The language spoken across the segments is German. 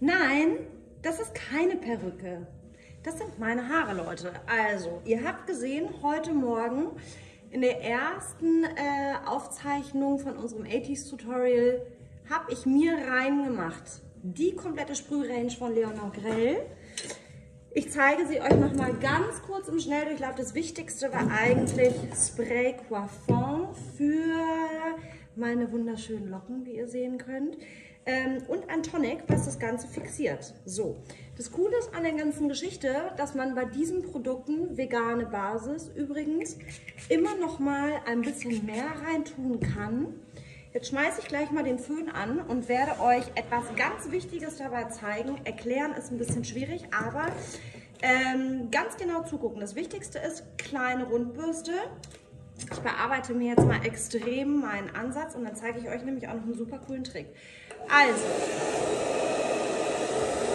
Nein, das ist keine Perücke. Das sind meine Haare, Leute. Also, ihr habt gesehen, heute Morgen in der ersten äh, Aufzeichnung von unserem 80s Tutorial habe ich mir reingemacht. Die komplette Sprührange von Leonard Grell. Ich zeige sie euch noch mal ganz kurz im Schnelldurchlauf. Das Wichtigste war eigentlich Spray Coiffon für meine wunderschönen Locken, wie ihr sehen könnt. Ähm, und ein Tonic, was das Ganze fixiert. So, das Coole ist an der ganzen Geschichte, dass man bei diesen Produkten, vegane Basis übrigens, immer noch mal ein bisschen mehr reintun kann. Jetzt schmeiße ich gleich mal den Föhn an und werde euch etwas ganz Wichtiges dabei zeigen. Erklären ist ein bisschen schwierig, aber ähm, ganz genau zugucken. Das Wichtigste ist kleine Rundbürste. Ich bearbeite mir jetzt mal extrem meinen Ansatz und dann zeige ich euch nämlich auch noch einen super coolen Trick. Also,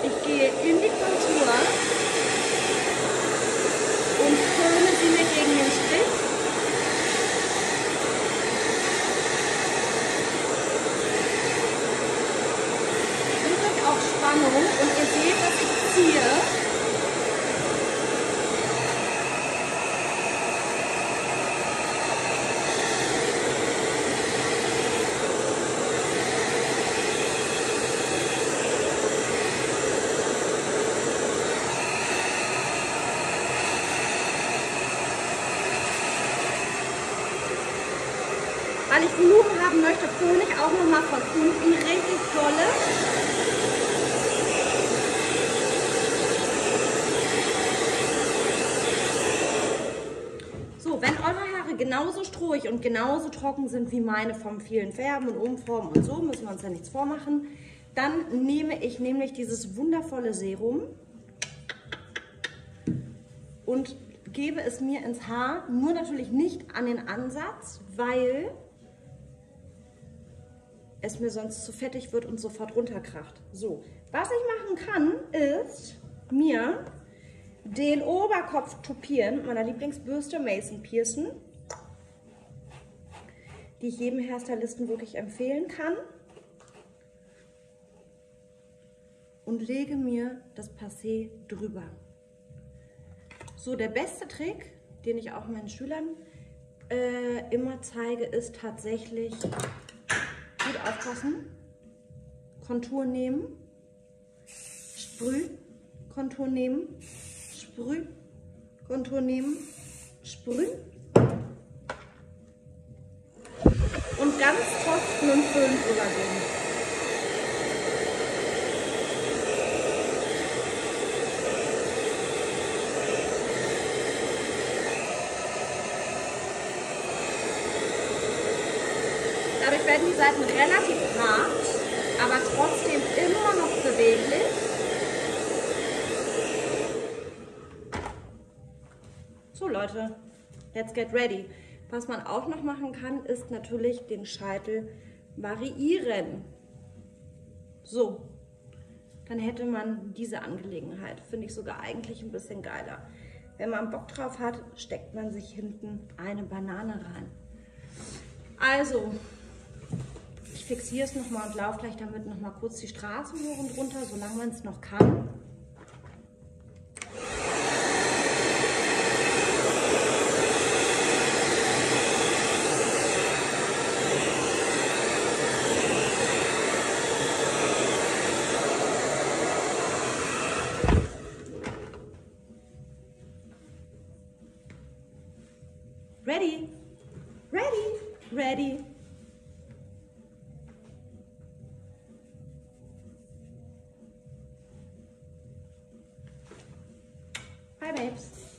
ich gehe in die Kontur und föhne sie mir gegen den Strich. Ihr auch Spannung und ihr seht, dass ich ziehe. Weil ich Volumen haben möchte, ich auch nochmal von unten richtig dolle. So, wenn eure Haare genauso strohig und genauso trocken sind wie meine vom vielen Färben und Umformen und so, müssen wir uns ja nichts vormachen, dann nehme ich nämlich dieses wundervolle Serum und gebe es mir ins Haar, nur natürlich nicht an den Ansatz, weil es mir sonst zu fettig wird und sofort runterkracht. So, was ich machen kann, ist mir den Oberkopf tupieren mit meiner Lieblingsbürste Mason Pearson, die ich jedem Hairstylisten wirklich empfehlen kann. Und lege mir das Passé drüber. So, der beste Trick, den ich auch meinen Schülern äh, immer zeige, ist tatsächlich aufpassen. Kontur nehmen. Sprüh. Kontur nehmen. Sprüh. Kontur nehmen. Sprüh. Und ganz trocken und föhn drüber gehen. Dadurch werden die Seiten relativ hart, aber trotzdem immer noch beweglich. So Leute, let's get ready. Was man auch noch machen kann, ist natürlich den Scheitel variieren. So, dann hätte man diese Angelegenheit. Finde ich sogar eigentlich ein bisschen geiler. Wenn man Bock drauf hat, steckt man sich hinten eine Banane rein. Also, fixiere es nochmal und laufe gleich damit nochmal kurz die Straße hoch und runter, solange man es noch kann. Ready, ready, ready. sempre.